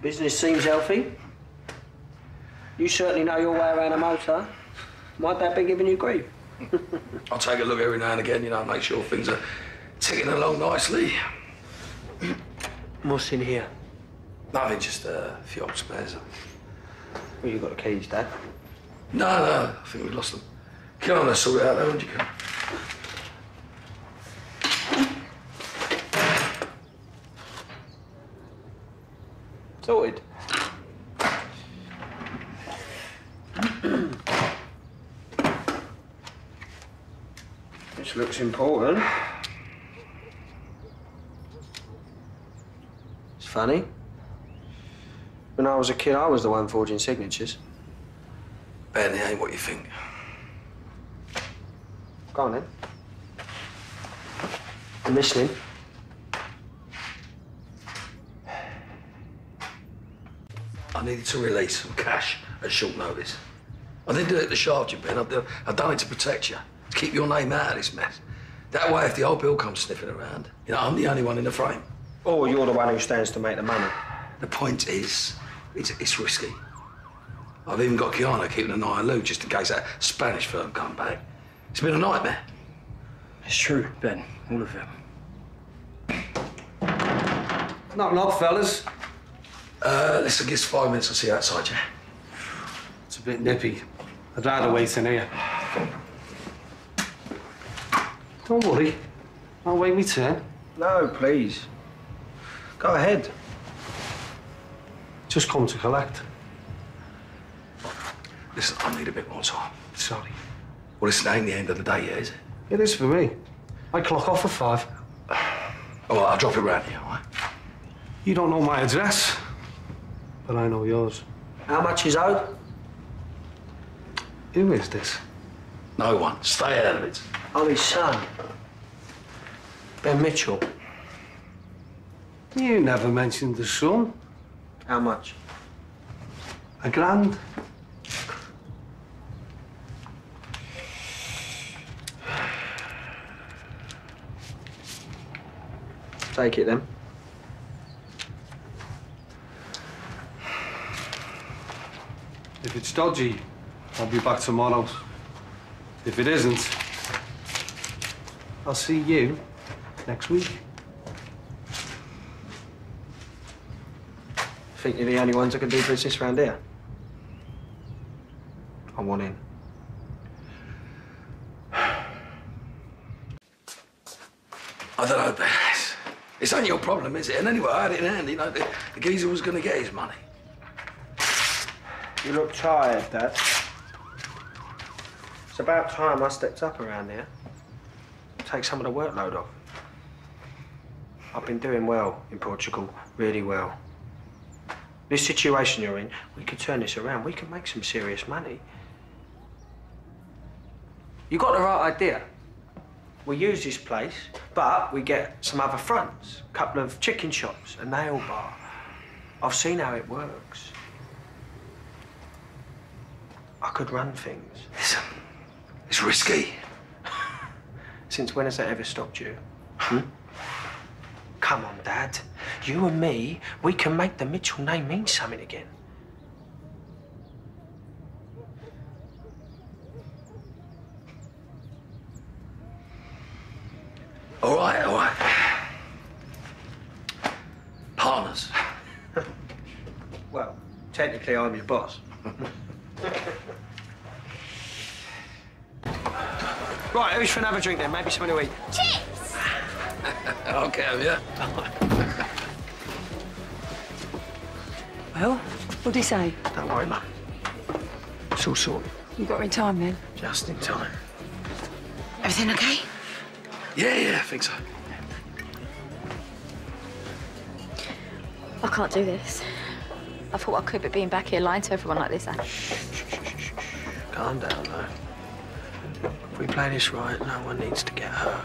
Business seems healthy. You certainly know your way around a motor. Might that be giving you grief? I'll take a look every now and again, you know, make sure things are ticking along nicely. What's in here? Nothing, just uh, a few old spares. Well, you got the keys, Dad. No, no, I think we lost them. Come on, let's sort it out there, won't you come? Sorted. this looks important. It's funny. When I was a kid, I was the one forging signatures. Ben, it ain't what you think. Go on then. I'm listening. I needed to release some cash at short notice. I didn't do it to shaft you, Ben. I've done, I've done it to protect you, to keep your name out of this mess. That way, if the old bill comes sniffing around, you know, I'm the only one in the frame. Or you're the one who stands to make the money. The point is, it's, it's risky. I've even got Keanu keeping an eye on Lou just in case that Spanish firm come back. It's been a nightmare. It's true, Ben. All of it. Knock, knock, fellas. Uh, listen, give us five minutes. I'll see you outside, yeah? It's a bit nippy. I'd rather wait in here. Don't worry. I'll wait me turn. No, please. Go ahead. Just come to collect. Listen, I need a bit more time. Sorry. Well, listen, it ain't the end of the day yet, is it? It is for me. I clock off at five. All right, I'll drop it round here, all right? You don't know my address, but I know yours. How much is owed? Who is this? No one. Stay out of it. I'm his son. Ben Mitchell. You never mentioned the son. How much? A grand. Take it then. If it's dodgy, I'll be back tomorrow. If it isn't, I'll see you next week. Think you're the only ones that can do business around here? I want in. I don't know, Ben. It's, it's only your problem, is it? And anyway, I had it in hand. You know, the, the geezer was going to get his money. You look tired, Dad. It's about time I stepped up around here. Take some of the workload off. I've been doing well in Portugal, really well. This situation you're in, we could turn this around. We could make some serious money. You got the right idea. We use this place, but we get some other fronts, a couple of chicken shops, a nail bar. I've seen how it works. I could run things. Listen, it's risky. Since when has that ever stopped you? Hmm? Come on, Dad. You and me, we can make the Mitchell name mean something again. All right, all right. Partners. Well, technically, I'm your boss. right, who's for another drink then? Maybe something to eat. Chips! okay, yeah. Well, what did he say? Don't worry, Mum. It's all sorted. You got her in time then? Just in time. Everything okay? Yeah, yeah, I think so. I can't do this. I thought I could, but being back here lying to everyone like this, I... Shh, shh, shh, Calm down, though. If we play this right, no one needs to get hurt.